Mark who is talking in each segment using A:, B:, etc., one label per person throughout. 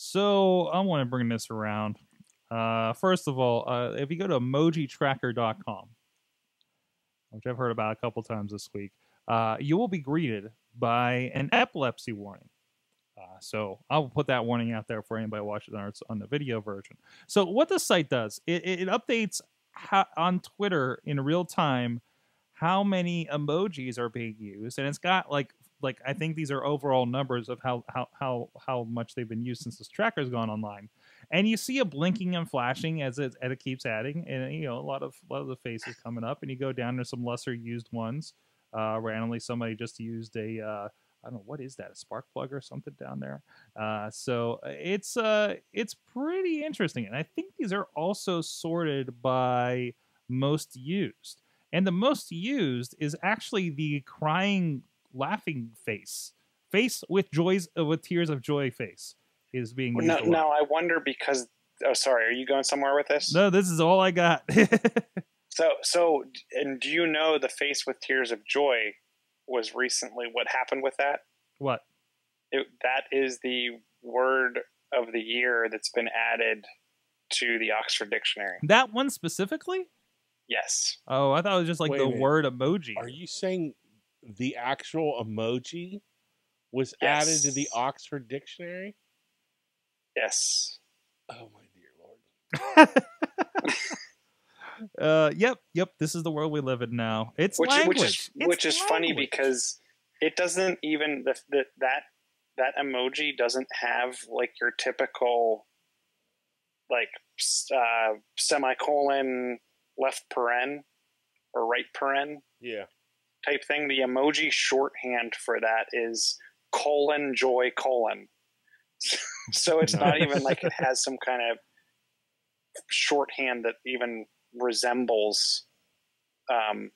A: So I want to bring this around. Uh, first of all, uh, if you go to emojitracker.com, which I've heard about a couple times this week, uh, you will be greeted by an epilepsy warning. Uh, so I'll put that warning out there for anybody watching on, on the video version. So what the site does, it, it updates how, on Twitter in real time how many emojis are being used, and it's got like like I think these are overall numbers of how how how how much they've been used since this tracker's gone online. And you see a blinking and flashing as it, as it keeps adding, and you know a lot of a lot of the faces coming up, and you go down to some lesser used ones. Uh, randomly, somebody just used a uh, I don't know what is that a spark plug or something down there. Uh, so it's uh it's pretty interesting, and I think these are also sorted by most used. And the most used is actually the crying laughing face, face with joys uh, with tears of joy face is being
B: Well,
A: used.
B: now,
A: a
B: now I wonder because. Oh, sorry. Are you going somewhere with this?
A: No, this is all I got.
B: So, so, and do you know the face with tears of joy was recently what happened with that?
A: what?
B: It, that is the word of the year that's been added to the Oxford Dictionary.
A: That one specifically?
B: Yes.
A: Oh, I thought it was just like
C: Wait
A: the word emoji.
C: Are you saying the actual emoji was
B: Yes.
C: added to the Oxford Dictionary?
B: Yes.
C: Oh my dear lord!
A: uh, yep, yep. This is the world we live in now. It's
B: Which,
A: language.
B: which is
A: It's
B: which is funny because it doesn't even the, the that that emoji doesn't have like your typical like uh, semicolon left paren or right paren
C: Yeah.
B: Type thing. The emoji shorthand for that is colon joy colon. so it's not even like it has some kind of shorthand that even resembles um,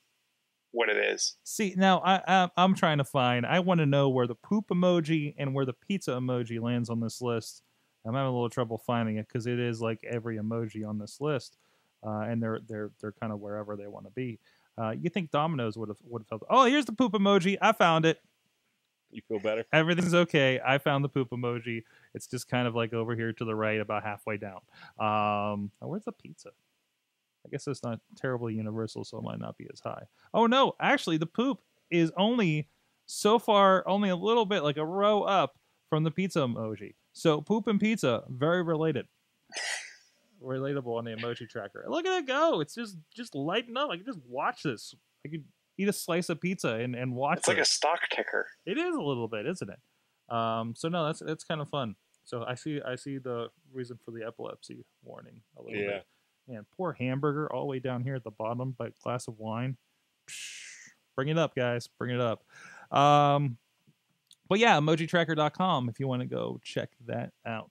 B: what it is.
A: See, now I, I I'm trying to find. I want to know where the poop emoji and where the pizza emoji lands on this list. I'm having a little trouble finding it because it is like every emoji on this list, uh, and they're they're they're kind of wherever they want to be. Uh, you think Domino's would have would have felt? Oh, here's the poop emoji. I found it.
C: You feel better?
A: Everything's okay. I found the poop emoji. It's just kind of like over here to the right, about halfway down. Um, oh, where's the pizza? I guess it's not terribly universal, so it might not be as high. Oh no, actually, the poop is only so far, only a little bit, like a row up from the pizza emoji. So poop and pizza, very related. Relatable on the emoji tracker. Look at it go! It's just just lighting up. I can just watch this. I could eat a slice of pizza and, and watch
B: It's like
A: it.
B: a stock ticker.
A: It is a little bit, isn't it? Um, so no, that's that's kind of fun. So I see I see the reason for the epilepsy warning a little
C: Yeah.
A: bit. Man, poor hamburger all the way down here at the bottom, but glass of wine. Psh, bring it up, guys. Bring it up. Um, but yeah, emojitracker.com if you want to go check that out.